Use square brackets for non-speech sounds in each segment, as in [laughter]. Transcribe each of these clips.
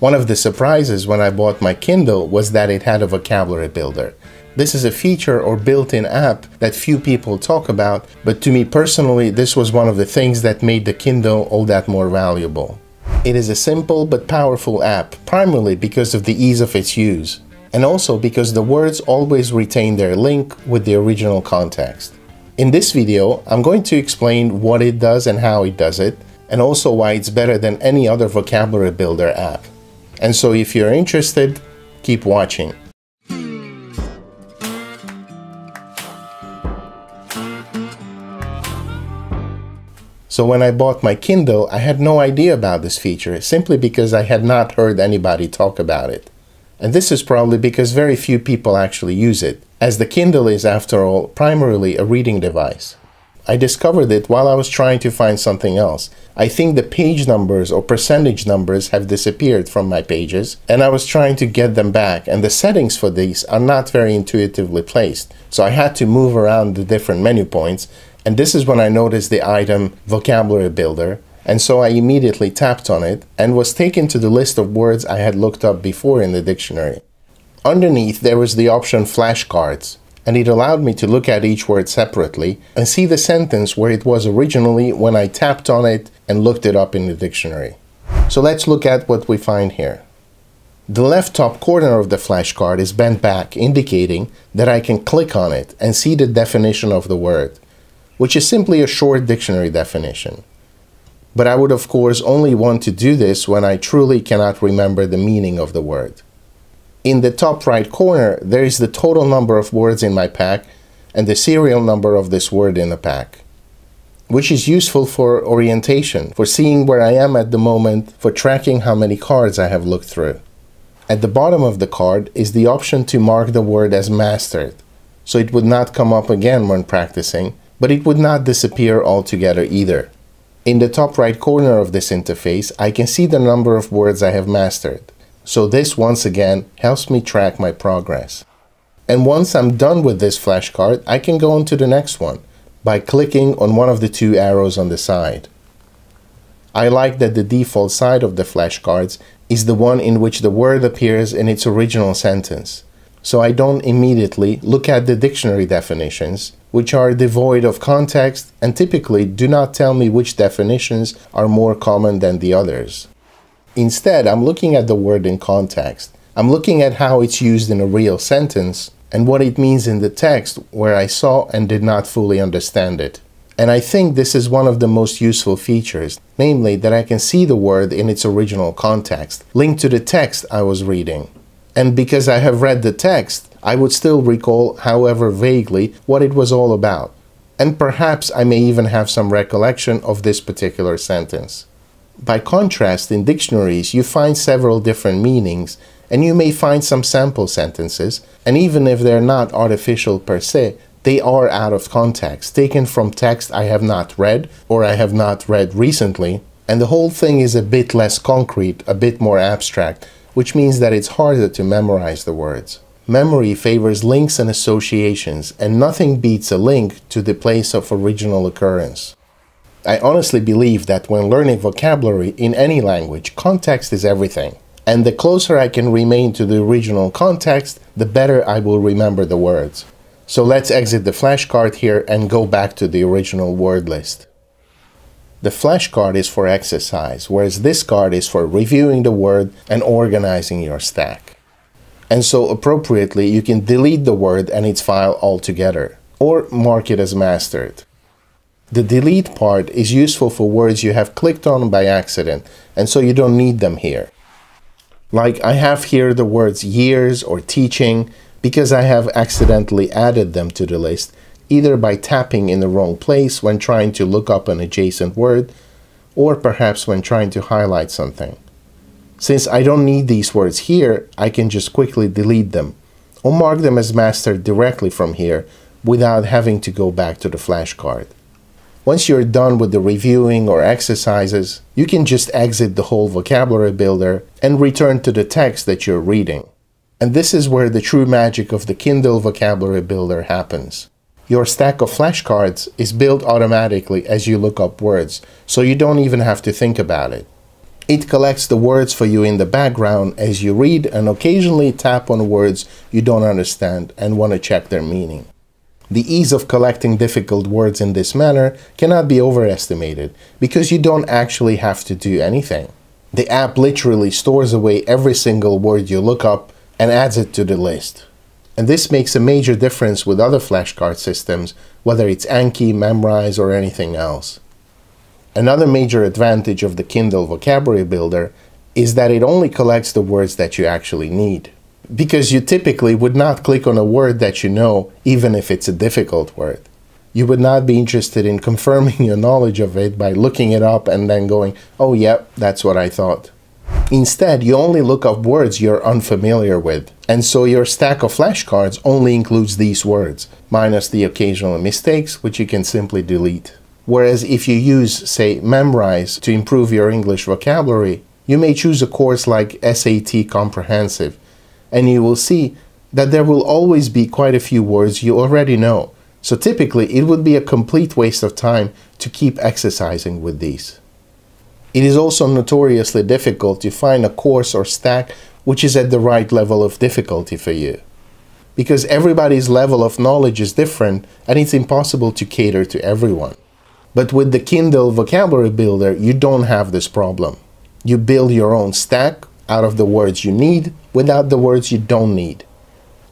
One of the surprises when I bought my Kindle was that it had a vocabulary builder. This is a feature or built-in app that few people talk about, but to me personally, this was one of the things that made the Kindle all that more valuable. It is a simple but powerful app, primarily because of the ease of its use, and also because the words always retain their link with the original context. In this video, I'm going to explain what it does and how it does it, and also why it's better than any other vocabulary builder app. And so if you're interested, keep watching. So when I bought my Kindle, I had no idea about this feature simply because I had not heard anybody talk about it. And this is probably because very few people actually use it, as the Kindle is, after all, primarily a reading device. I discovered it while I was trying to find something else. I think the page numbers or percentage numbers have disappeared from my pages, and I was trying to get them back, and the settings for these are not very intuitively placed, so I had to move around the different menu points and this is when I noticed the item vocabulary builder. And so I immediately tapped on it and was taken to the list of words I had looked up before in the dictionary. Underneath there was the option flashcards and it allowed me to look at each word separately and see the sentence where it was originally when I tapped on it and looked it up in the dictionary. So let's look at what we find here. The left top corner of the flashcard is bent back, indicating that I can click on it and see the definition of the word which is simply a short dictionary definition. But I would of course only want to do this when I truly cannot remember the meaning of the word. In the top right corner, there is the total number of words in my pack and the serial number of this word in the pack, which is useful for orientation, for seeing where I am at the moment, for tracking how many cards I have looked through. At the bottom of the card is the option to mark the word as mastered, so it would not come up again when practicing, but it would not disappear altogether either. In the top right corner of this interface, I can see the number of words I have mastered. So this once again helps me track my progress. And once I'm done with this flashcard, I can go on to the next one by clicking on one of the two arrows on the side. I like that the default side of the flashcards is the one in which the word appears in its original sentence so I don't immediately look at the dictionary definitions, which are devoid of context and typically do not tell me which definitions are more common than the others. Instead, I'm looking at the word in context. I'm looking at how it's used in a real sentence and what it means in the text where I saw and did not fully understand it. And I think this is one of the most useful features, namely that I can see the word in its original context, linked to the text I was reading. And because I have read the text, I would still recall, however vaguely, what it was all about. And perhaps I may even have some recollection of this particular sentence. By contrast, in dictionaries, you find several different meanings, and you may find some sample sentences, and even if they're not artificial per se, they are out of context, taken from text I have not read or I have not read recently, and the whole thing is a bit less concrete, a bit more abstract, which means that it's harder to memorize the words. Memory favors links and associations, and nothing beats a link to the place of original occurrence. I honestly believe that when learning vocabulary in any language, context is everything. And the closer I can remain to the original context, the better I will remember the words. So let's exit the flashcard here and go back to the original word list. The flashcard is for exercise, whereas this card is for reviewing the word and organizing your stack. And so appropriately, you can delete the word and its file altogether, or mark it as mastered. The delete part is useful for words you have clicked on by accident, and so you don't need them here. Like I have here the words years or teaching because I have accidentally added them to the list either by tapping in the wrong place when trying to look up an adjacent word, or perhaps when trying to highlight something. Since I don't need these words here, I can just quickly delete them, or mark them as mastered directly from here without having to go back to the flashcard. Once you're done with the reviewing or exercises, you can just exit the whole vocabulary builder and return to the text that you're reading. And this is where the true magic of the Kindle vocabulary builder happens. Your stack of flashcards is built automatically as you look up words, so you don't even have to think about it. It collects the words for you in the background as you read and occasionally tap on words you don't understand and want to check their meaning. The ease of collecting difficult words in this manner cannot be overestimated because you don't actually have to do anything. The app literally stores away every single word you look up and adds it to the list. And this makes a major difference with other flashcard systems, whether it's Anki, Memrise, or anything else. Another major advantage of the Kindle Vocabulary Builder is that it only collects the words that you actually need. Because you typically would not click on a word that you know, even if it's a difficult word. You would not be interested in confirming [laughs] your knowledge of it by looking it up and then going, oh, yep, that's what I thought. Instead, you only look up words you're unfamiliar with, and so your stack of flashcards only includes these words, minus the occasional mistakes, which you can simply delete. Whereas if you use, say, Memrise to improve your English vocabulary, you may choose a course like SAT Comprehensive, and you will see that there will always be quite a few words you already know. So typically, it would be a complete waste of time to keep exercising with these. It is also notoriously difficult to find a course or stack which is at the right level of difficulty for you. Because everybody's level of knowledge is different and it's impossible to cater to everyone. But with the Kindle Vocabulary Builder, you don't have this problem. You build your own stack out of the words you need without the words you don't need.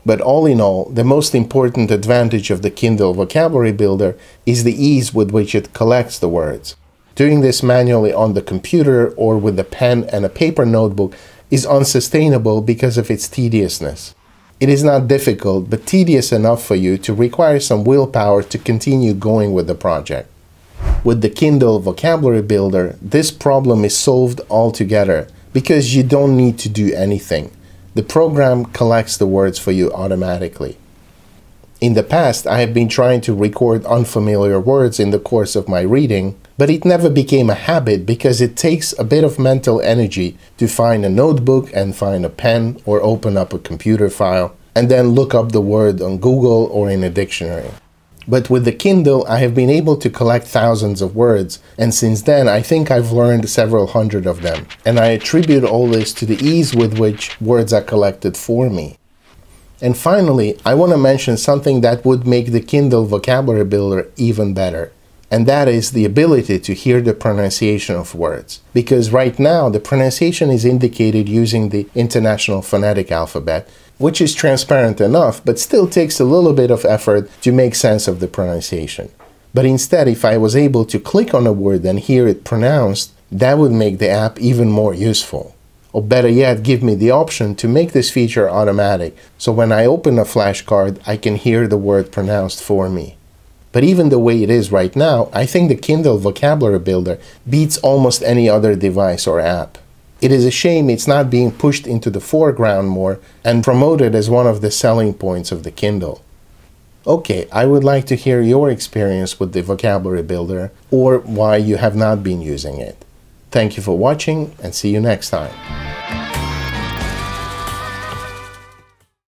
But all in all, the most important advantage of the Kindle Vocabulary Builder is the ease with which it collects the words. Doing this manually on the computer or with a pen and a paper notebook is unsustainable because of its tediousness. It is not difficult, but tedious enough for you to require some willpower to continue going with the project. With the Kindle Vocabulary Builder, this problem is solved altogether because you don't need to do anything. The program collects the words for you automatically. In the past, I have been trying to record unfamiliar words in the course of my reading, but it never became a habit because it takes a bit of mental energy to find a notebook and find a pen or open up a computer file and then look up the word on Google or in a dictionary. But with the Kindle, I have been able to collect thousands of words, and since then I think I've learned several hundred of them. And I attribute all this to the ease with which words are collected for me. And finally, I want to mention something that would make the Kindle Vocabulary Builder even better. And that is the ability to hear the pronunciation of words. Because right now, the pronunciation is indicated using the International Phonetic Alphabet, which is transparent enough, but still takes a little bit of effort to make sense of the pronunciation. But instead, if I was able to click on a word and hear it pronounced, that would make the app even more useful. Or better yet, give me the option to make this feature automatic, so when I open a flashcard, I can hear the word pronounced for me. But even the way it is right now, I think the Kindle Vocabulary Builder beats almost any other device or app. It is a shame it's not being pushed into the foreground more and promoted as one of the selling points of the Kindle. Okay, I would like to hear your experience with the Vocabulary Builder or why you have not been using it. Thank you for watching and see you next time.